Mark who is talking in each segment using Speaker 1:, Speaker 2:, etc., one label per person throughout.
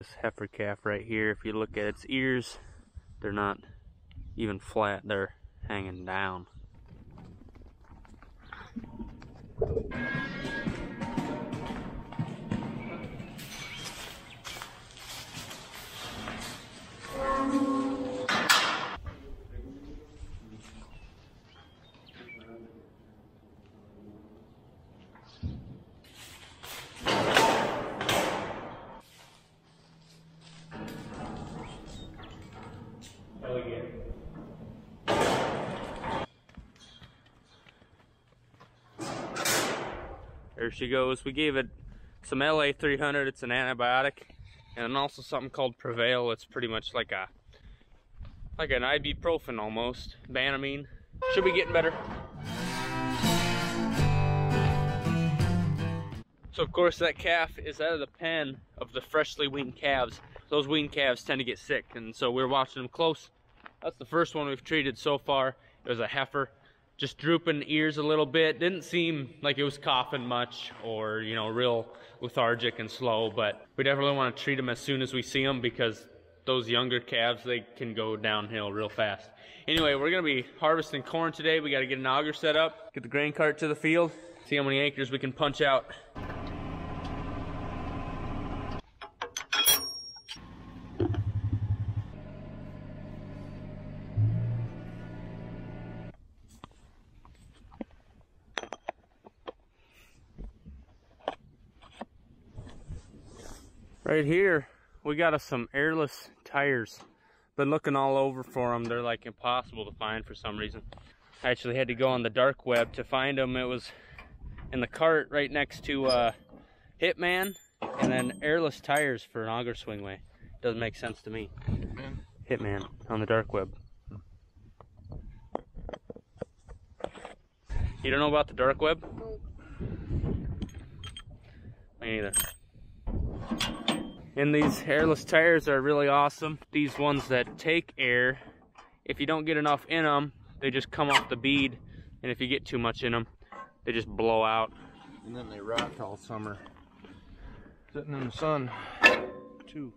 Speaker 1: This heifer calf right here, if you look at its ears, they're not even flat, they're hanging down. There she goes. We gave it some LA300. It's an antibiotic, and also something called Prevail. It's pretty much like a like an ibuprofen almost, Banamine. Should be getting better. So of course that calf is out of the pen of the freshly weaned calves. Those weaned calves tend to get sick, and so we're watching them close. That's the first one we've treated so far. It was a heifer just drooping ears a little bit. Didn't seem like it was coughing much or, you know, real lethargic and slow, but we definitely want to treat them as soon as we see them because those younger calves, they can go downhill real fast. Anyway, we're going to be harvesting corn today. We got to get an auger set up, get the grain cart to the field, see how many acres we can punch out. Right here, we got us some airless tires. Been looking all over for them. They're like impossible to find for some reason. I actually had to go on the dark web to find them. It was in the cart right next to uh, Hitman and then airless tires for an auger swingway. Doesn't make sense to me. Hitman? Hitman on the dark web. You don't know about the dark web? Me neither. And these airless tires are really awesome. These ones that take air, if you don't get enough in them, they just come off the bead. And if you get too much in them, they just blow out.
Speaker 2: And then they rot all summer. Sitting in the sun, too.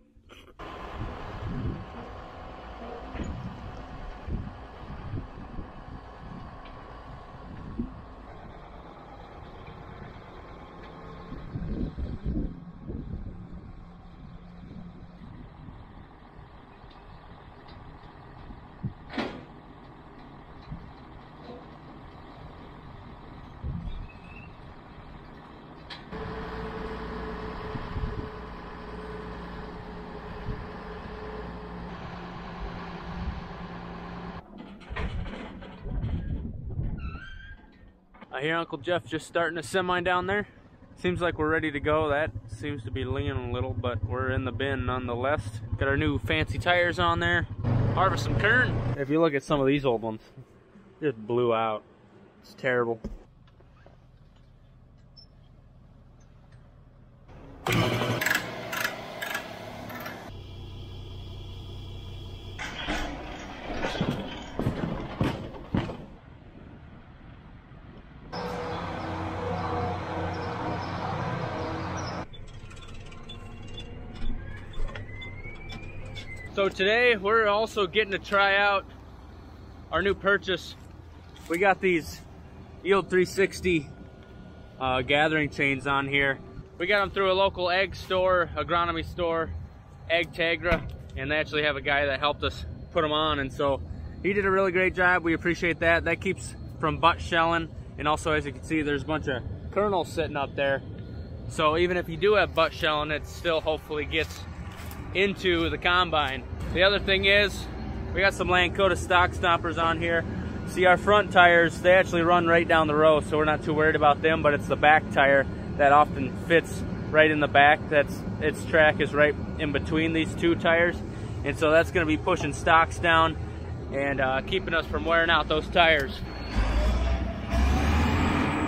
Speaker 1: Hear Uncle Jeff just starting a semi down there. Seems like we're ready to go. That seems to be leaning a little, but we're in the bin nonetheless. Got our new fancy tires on there. Harvest some kern. If you look at some of these old ones, just blew out. It's terrible. So today we're also getting to try out our new purchase. We got these Yield 360 uh, gathering chains on here. We got them through a local egg store, agronomy store, Agtegra, and they actually have a guy that helped us put them on. And so he did a really great job. We appreciate that. That keeps from butt shelling. And also, as you can see, there's a bunch of kernels sitting up there. So even if you do have butt shelling, it still hopefully gets into the combine. The other thing is, we got some Lankota stalk stompers on here. See our front tires, they actually run right down the row, so we're not too worried about them, but it's the back tire that often fits right in the back. That's Its track is right in between these two tires. And so that's gonna be pushing stalks down and uh, keeping us from wearing out those tires.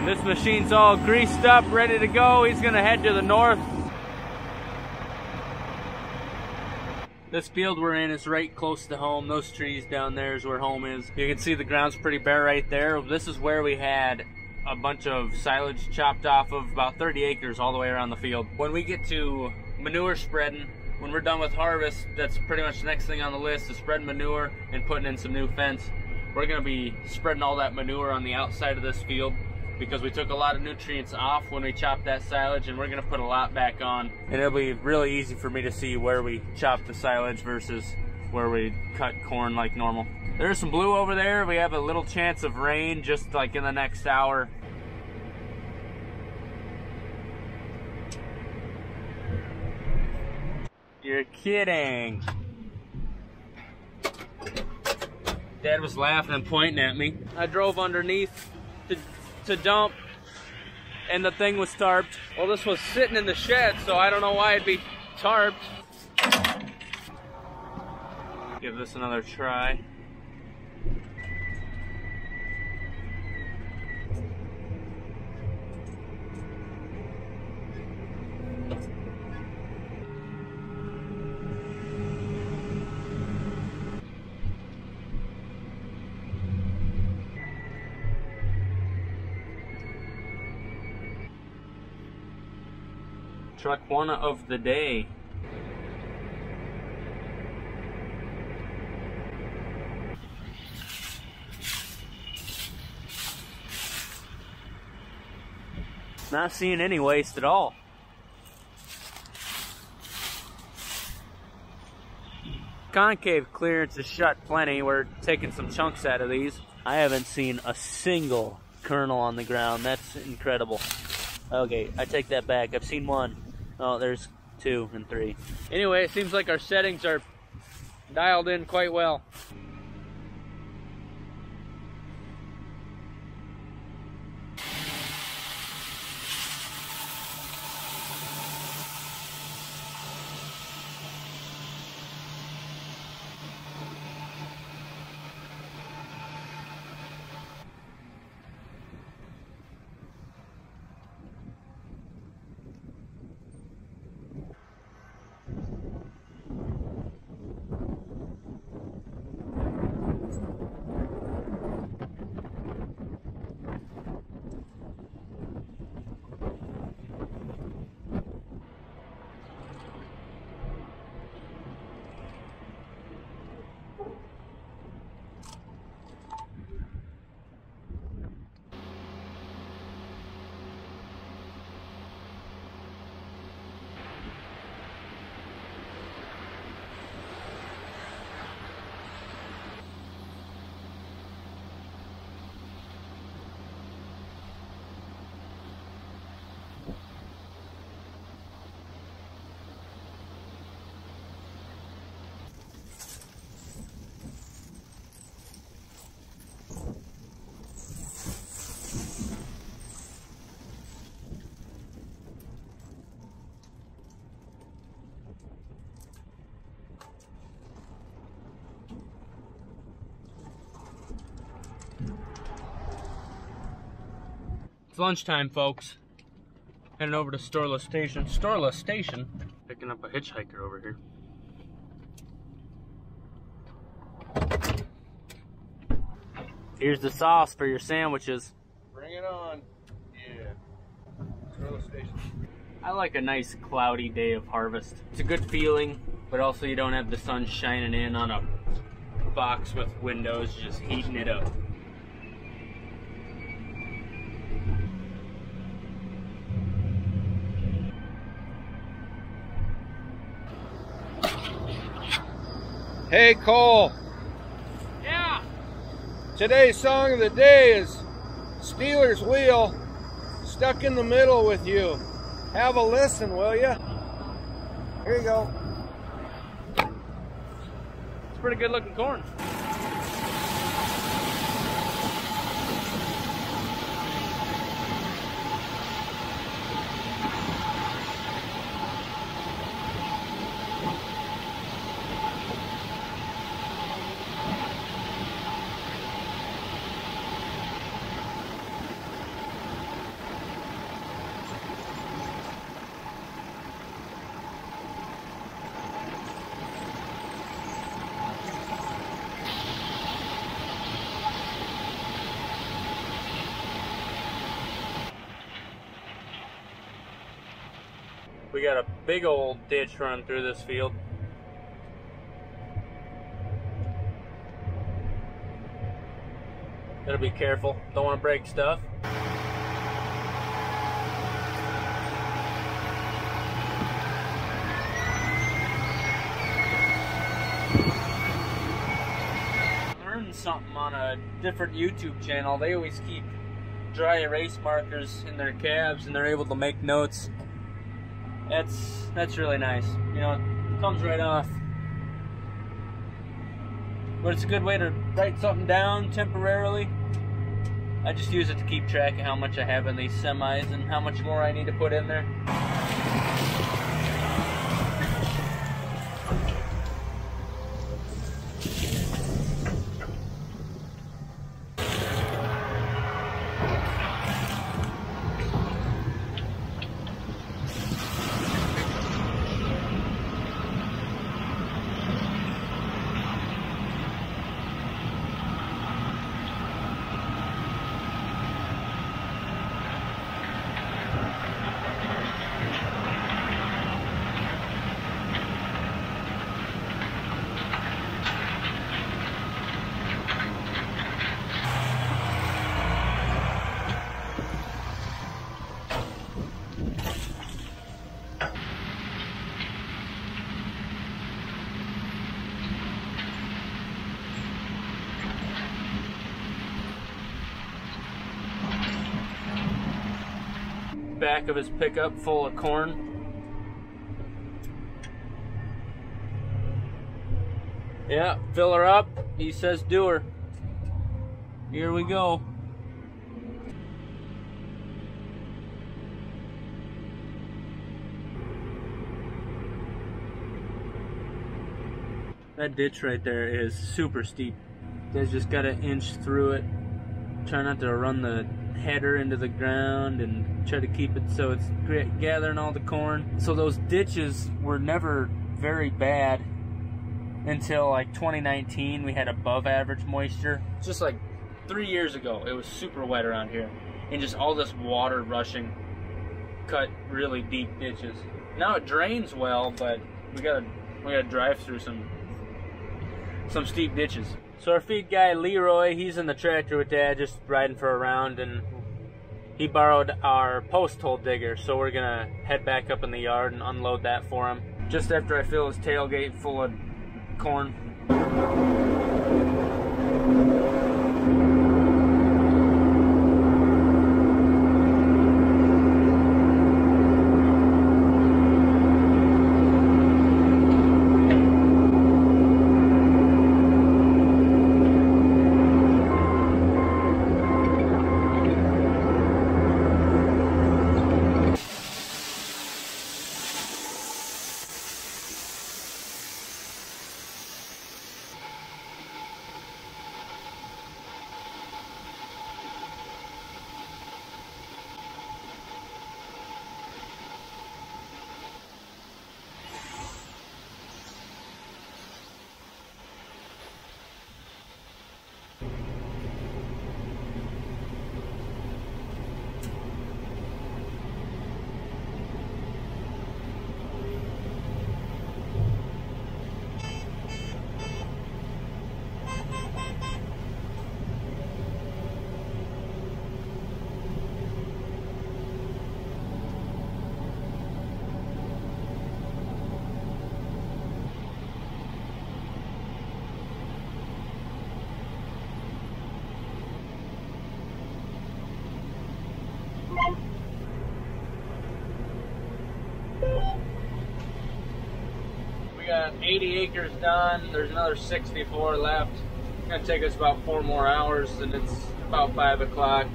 Speaker 1: This machine's all greased up, ready to go. He's gonna head to the north This field we're in is right close to home. Those trees down there is where home is. You can see the ground's pretty bare right there. This is where we had a bunch of silage chopped off of about 30 acres all the way around the field. When we get to manure spreading, when we're done with harvest, that's pretty much the next thing on the list is spreading manure and putting in some new fence. We're gonna be spreading all that manure on the outside of this field because we took a lot of nutrients off when we chopped that silage and we're gonna put a lot back on. And it'll be really easy for me to see where we chopped the silage versus where we cut corn like normal. There's some blue over there. We have a little chance of rain just like in the next hour. You're kidding. Dad was laughing and pointing at me. I drove underneath to, to dump and the thing was tarped. Well, this was sitting in the shed, so I don't know why it'd be tarped. Give this another try. One of the day. Not seeing any waste at all. Concave clearance is shut plenty. We're taking some chunks out of these. I haven't seen a single kernel on the ground. That's incredible. Okay, I take that back. I've seen one. Oh, there's two and three. Anyway, it seems like our settings are dialed in quite well. It's lunchtime, folks. Heading over to Storla Station. Storla Station. Picking up a hitchhiker over here. Here's the sauce for your sandwiches.
Speaker 2: Bring it on. Yeah. Storla Station.
Speaker 1: I like a nice cloudy day of harvest. It's a good feeling, but also you don't have the sun shining in on a box with windows just heating it up.
Speaker 2: Hey Cole.
Speaker 1: Yeah.
Speaker 2: Today's song of the day is Stealers Wheel, Stuck in the Middle with You. Have a listen, will you? Here you go.
Speaker 1: It's pretty good looking corn. We got a big old ditch run through this field. Gotta be careful. Don't want to break stuff. Learned something on a different YouTube channel. They always keep dry erase markers in their cabs and they're able to make notes. That's that's really nice. You know, it comes right off. But it's a good way to write something down temporarily. I just use it to keep track of how much I have in these semis and how much more I need to put in there. Back of his pickup full of corn. Yeah, fill her up. He says do her. Here we go. That ditch right there is super steep. You guys just gotta inch through it. Try not to run the header into the ground and try to keep it so it's gathering all the corn. So those ditches were never very bad until like 2019 we had above average moisture. Just like three years ago it was super wet around here and just all this water rushing cut really deep ditches. Now it drains well but we gotta we gotta drive through some some steep ditches. So our feed guy Leroy, he's in the tractor with Dad, just riding for a round, and he borrowed our post hole digger. So we're gonna head back up in the yard and unload that for him. Just after I fill his tailgate full of corn. We got 80 acres done. There's another 64 left. It's gonna take us about four more hours and it's about five o'clock.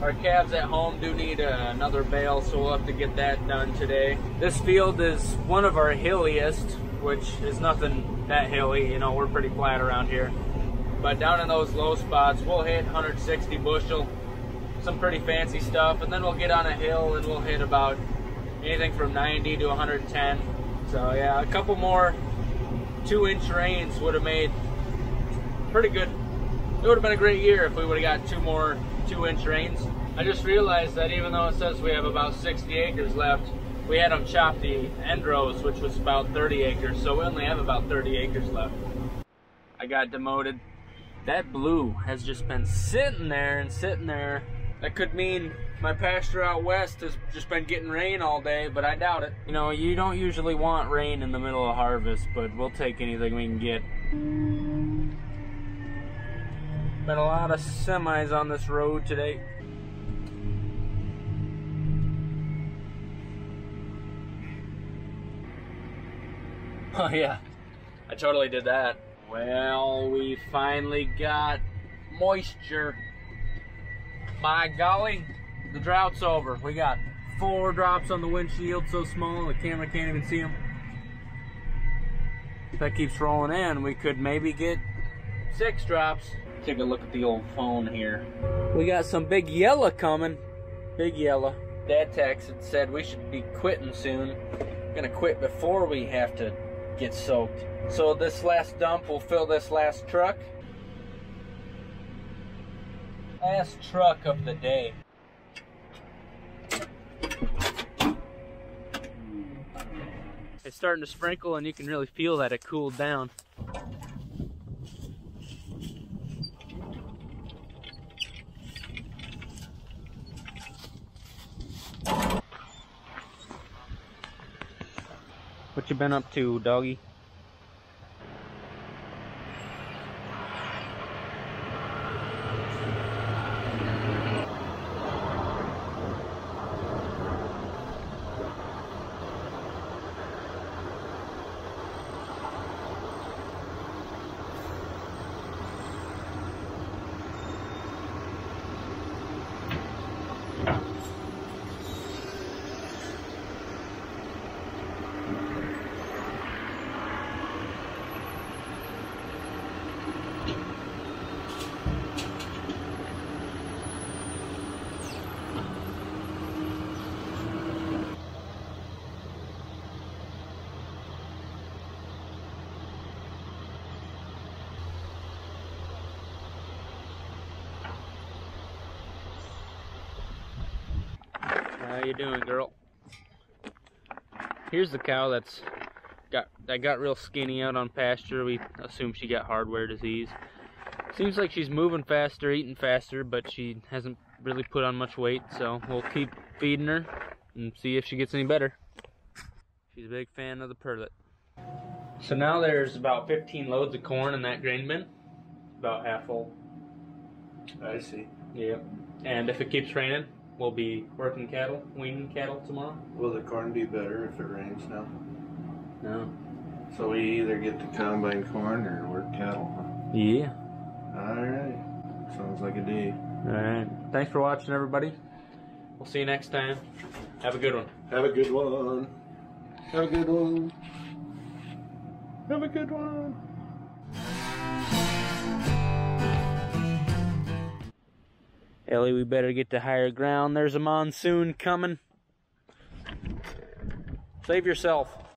Speaker 1: Our calves at home do need uh, another bale, so we'll have to get that done today. This field is one of our hilliest, which is nothing that hilly. You know, we're pretty flat around here. But down in those low spots, we'll hit 160 bushel, some pretty fancy stuff, and then we'll get on a hill and we'll hit about anything from 90 to 110. So yeah, a couple more two inch rains would have made pretty good. It would have been a great year if we would have got two more two inch rains. I just realized that even though it says we have about 60 acres left, we had them chop the end rows, which was about 30 acres, so we only have about 30 acres left. I got demoted. That blue has just been sitting there and sitting there. That could mean my pasture out west has just been getting rain all day, but I doubt it. You know, you don't usually want rain in the middle of harvest, but we'll take anything we can get. Been a lot of semis on this road today. Oh yeah, I totally did that. Well, we finally got moisture. By golly, the drought's over. We got four drops on the windshield so small the camera can't even see them. If that keeps rolling in, we could maybe get six drops. Take a look at the old phone here. We got some big yellow coming. Big yellow. Dad texted said we should be quitting soon. Gonna quit before we have to get soaked. So this last dump will fill this last truck. Last truck of the day. It's starting to sprinkle and you can really feel that it cooled down. What you been up to, doggy? How you doing, girl? Here's the cow that's got that got real skinny out on pasture. We assume she got hardware disease. Seems like she's moving faster, eating faster, but she hasn't really put on much weight, so we'll keep feeding her and see if she gets any better. She's a big fan of the perlet. So now there's about 15 loads of corn in that grain bin. About half full.
Speaker 2: I see.
Speaker 1: Yep. And if it keeps raining, we'll be working cattle, weaning cattle tomorrow.
Speaker 2: Will the corn be better if it rains now?
Speaker 1: No.
Speaker 2: So we either get to combine corn or work cattle, huh?
Speaker 1: Yeah.
Speaker 2: Alright. Sounds like a day.
Speaker 1: Alright. Thanks for watching, everybody. We'll see you next time. Have a good one.
Speaker 2: Have a good one. Have a good one. Have a good one.
Speaker 1: Ellie, we better get to higher ground. There's a monsoon coming. Save yourself.